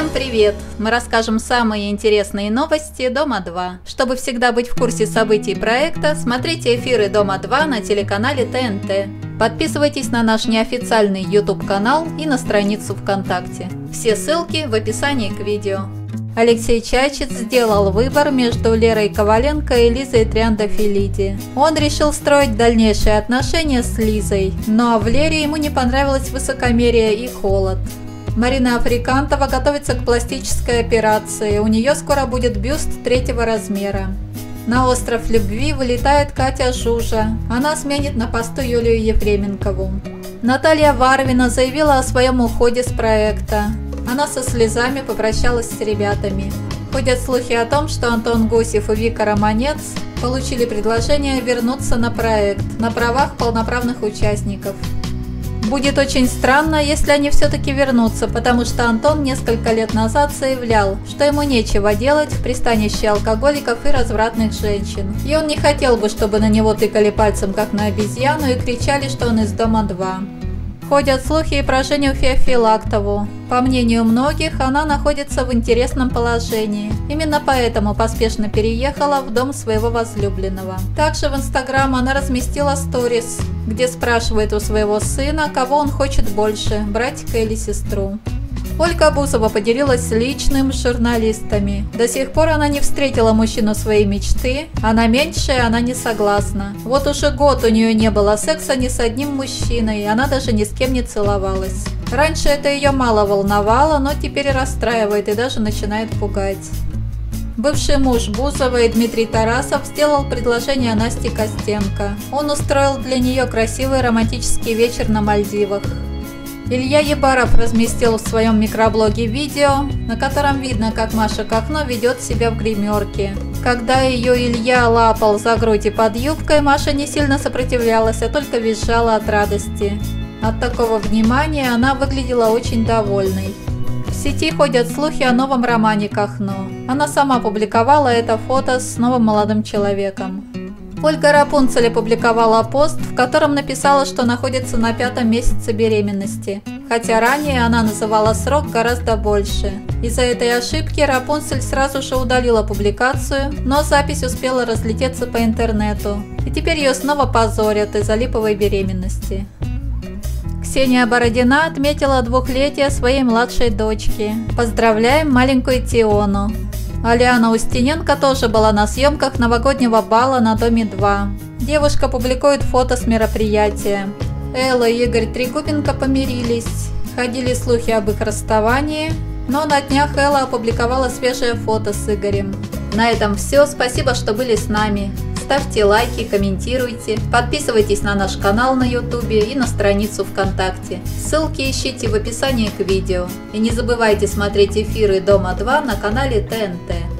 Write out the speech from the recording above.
Всем привет! Мы расскажем самые интересные новости Дома-2. Чтобы всегда быть в курсе событий проекта, смотрите эфиры Дома-2 на телеканале ТНТ. Подписывайтесь на наш неофициальный YouTube-канал и на страницу ВКонтакте. Все ссылки в описании к видео. Алексей Чачец сделал выбор между Лерой Коваленко и Лизой Триандафилиди. Он решил строить дальнейшие отношения с Лизой, но в Лере ему не понравилось высокомерие и холод. Марина Африкантова готовится к пластической операции. У нее скоро будет бюст третьего размера. На остров любви вылетает Катя Жужа. Она сменит на посту Юлию Ефременкову. Наталья Варвина заявила о своем уходе с проекта. Она со слезами попрощалась с ребятами. Ходят слухи о том, что Антон Гусев и Вика Романец получили предложение вернуться на проект на правах полноправных участников. Будет очень странно, если они все-таки вернутся, потому что Антон несколько лет назад заявлял, что ему нечего делать в пристанище алкоголиков и развратных женщин. И он не хотел бы, чтобы на него тыкали пальцем, как на обезьяну, и кричали, что он из дома 2. Ходят слухи и про Женю Феофилактову. По мнению многих, она находится в интересном положении. Именно поэтому поспешно переехала в дом своего возлюбленного. Также в Инстаграм она разместила сторис, где спрашивает у своего сына, кого он хочет больше, братика или сестру. Ольга Бузова поделилась личным с журналистами. До сих пор она не встретила мужчину своей мечты, а на меньшее она не согласна. Вот уже год у нее не было секса ни с одним мужчиной, она даже ни с кем не целовалась. Раньше это ее мало волновало, но теперь расстраивает и даже начинает пугать. Бывший муж Бузовой Дмитрий Тарасов сделал предложение Насте Костенко. Он устроил для нее красивый романтический вечер на Мальдивах. Илья Ебаров разместил в своем микроблоге видео, на котором видно, как Маша Кахно ведет себя в гримерке. Когда ее Илья лапал за грудь и под юбкой, Маша не сильно сопротивлялась, а только визжала от радости. От такого внимания она выглядела очень довольной. В сети ходят слухи о новом романе Кахно. Она сама публиковала это фото с новым молодым человеком. Ольга Рапунцель опубликовала пост, в котором написала, что находится на пятом месяце беременности, хотя ранее она называла срок гораздо больше. Из-за этой ошибки Рапунцель сразу же удалила публикацию, но запись успела разлететься по интернету, и теперь ее снова позорят из-за липовой беременности. Ксения Бородина отметила двухлетие своей младшей дочки. Поздравляем маленькую Тиону! Алиана Устиненко тоже была на съемках новогоднего бала на Доме 2. Девушка публикует фото с мероприятия. Элла и Игорь Трегубенко помирились. Ходили слухи об их расставании, но на днях Элла опубликовала свежее фото с Игорем. На этом все. Спасибо, что были с нами. Ставьте лайки, комментируйте, подписывайтесь на наш канал на YouTube и на страницу ВКонтакте. Ссылки ищите в описании к видео. И не забывайте смотреть эфиры Дома 2 на канале ТНТ.